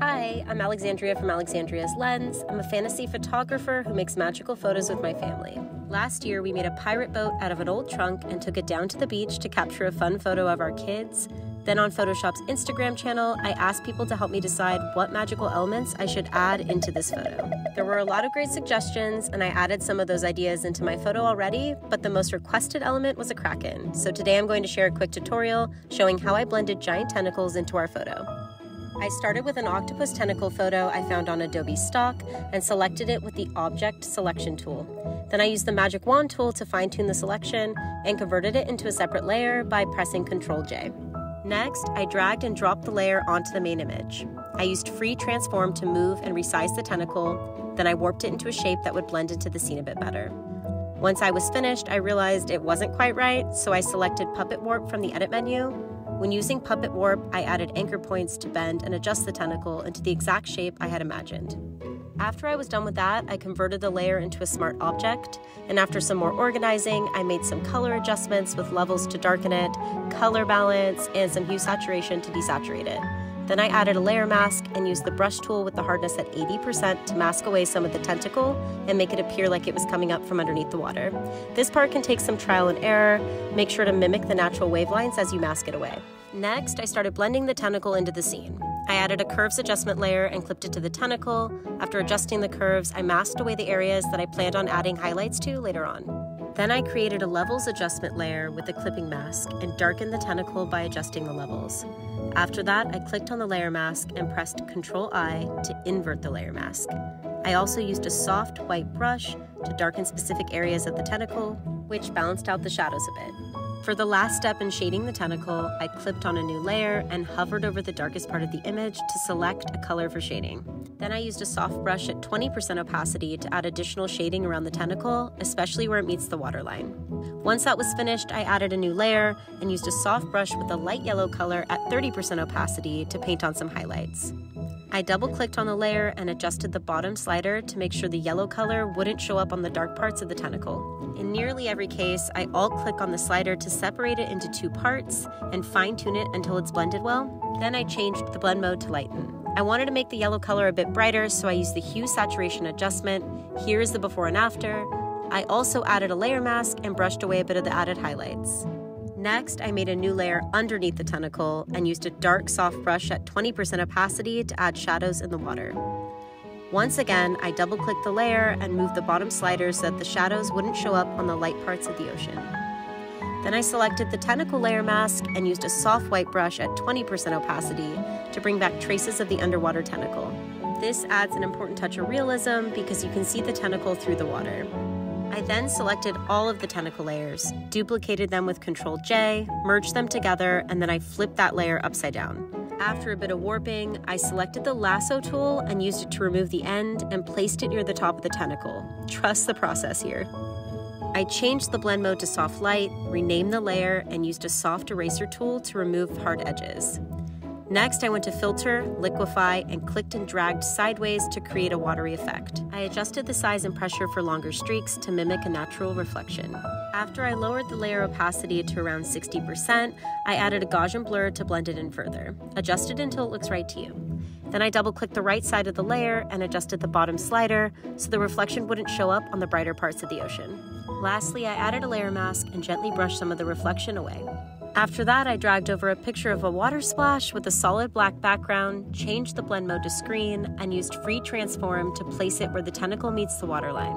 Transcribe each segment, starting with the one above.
Hi, I'm Alexandria from Alexandria's Lens. I'm a fantasy photographer who makes magical photos with my family. Last year, we made a pirate boat out of an old trunk and took it down to the beach to capture a fun photo of our kids. Then on Photoshop's Instagram channel, I asked people to help me decide what magical elements I should add into this photo. There were a lot of great suggestions, and I added some of those ideas into my photo already, but the most requested element was a kraken. So today I'm going to share a quick tutorial showing how I blended giant tentacles into our photo. I started with an octopus tentacle photo I found on Adobe Stock and selected it with the Object Selection tool. Then I used the Magic Wand tool to fine tune the selection and converted it into a separate layer by pressing Ctrl J. Next, I dragged and dropped the layer onto the main image. I used Free Transform to move and resize the tentacle, then I warped it into a shape that would blend into the scene a bit better. Once I was finished, I realized it wasn't quite right, so I selected Puppet Warp from the Edit menu. When using Puppet Warp, I added anchor points to bend and adjust the tentacle into the exact shape I had imagined. After I was done with that, I converted the layer into a smart object, and after some more organizing, I made some color adjustments with levels to darken it, color balance, and some hue saturation to desaturate it. Then I added a layer mask and used the brush tool with the hardness at 80% to mask away some of the tentacle and make it appear like it was coming up from underneath the water. This part can take some trial and error. Make sure to mimic the natural wavelines as you mask it away. Next, I started blending the tentacle into the scene. I added a curves adjustment layer and clipped it to the tentacle. After adjusting the curves, I masked away the areas that I planned on adding highlights to later on. Then I created a levels adjustment layer with the clipping mask and darkened the tentacle by adjusting the levels. After that, I clicked on the layer mask and pressed Ctrl I to invert the layer mask. I also used a soft white brush to darken specific areas of the tentacle, which balanced out the shadows a bit. For the last step in shading the tentacle, I clipped on a new layer and hovered over the darkest part of the image to select a color for shading. Then I used a soft brush at 20% opacity to add additional shading around the tentacle, especially where it meets the waterline. Once that was finished, I added a new layer and used a soft brush with a light yellow color at 30% opacity to paint on some highlights. I double clicked on the layer and adjusted the bottom slider to make sure the yellow color wouldn't show up on the dark parts of the tentacle. In nearly every case, I alt click on the slider to separate it into two parts and fine tune it until it's blended well. Then I changed the blend mode to lighten. I wanted to make the yellow color a bit brighter, so I used the hue saturation adjustment. Here is the before and after. I also added a layer mask and brushed away a bit of the added highlights. Next, I made a new layer underneath the tentacle and used a dark soft brush at 20% opacity to add shadows in the water. Once again, I double clicked the layer and moved the bottom slider so that the shadows wouldn't show up on the light parts of the ocean. Then I selected the tentacle layer mask and used a soft white brush at 20% opacity to bring back traces of the underwater tentacle. This adds an important touch of realism because you can see the tentacle through the water. I then selected all of the tentacle layers, duplicated them with Ctrl J, merged them together, and then I flipped that layer upside down. After a bit of warping, I selected the lasso tool and used it to remove the end and placed it near the top of the tentacle. Trust the process here. I changed the blend mode to soft light, renamed the layer, and used a soft eraser tool to remove hard edges. Next, I went to Filter, Liquify, and clicked and dragged sideways to create a watery effect. I adjusted the size and pressure for longer streaks to mimic a natural reflection. After I lowered the layer opacity to around 60%, I added a Gaussian blur to blend it in further. Adjust it until it looks right to you. Then I double clicked the right side of the layer and adjusted the bottom slider so the reflection wouldn't show up on the brighter parts of the ocean. Lastly, I added a layer mask and gently brushed some of the reflection away. After that, I dragged over a picture of a water splash with a solid black background, changed the blend mode to screen, and used Free Transform to place it where the tentacle meets the waterline.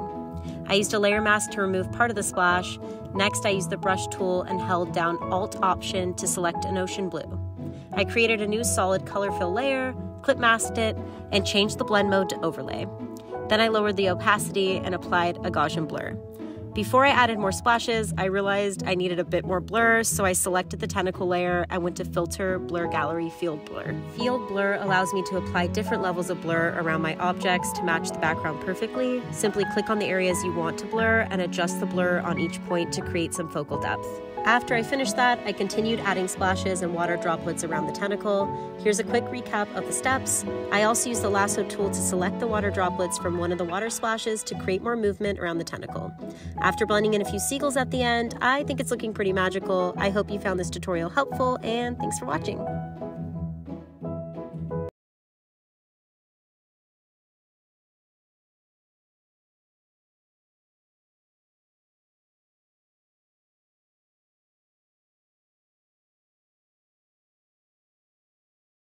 I used a layer mask to remove part of the splash. Next, I used the brush tool and held down Alt Option to select an ocean blue. I created a new solid color fill layer, clip masked it, and changed the blend mode to overlay. Then I lowered the opacity and applied a Gaussian blur. Before I added more splashes, I realized I needed a bit more blur, so I selected the tentacle layer and went to Filter, Blur Gallery, Field Blur. Field Blur allows me to apply different levels of blur around my objects to match the background perfectly. Simply click on the areas you want to blur and adjust the blur on each point to create some focal depth. After I finished that, I continued adding splashes and water droplets around the tentacle. Here's a quick recap of the steps. I also used the lasso tool to select the water droplets from one of the water splashes to create more movement around the tentacle. After blending in a few seagulls at the end, I think it's looking pretty magical. I hope you found this tutorial helpful, and thanks for watching.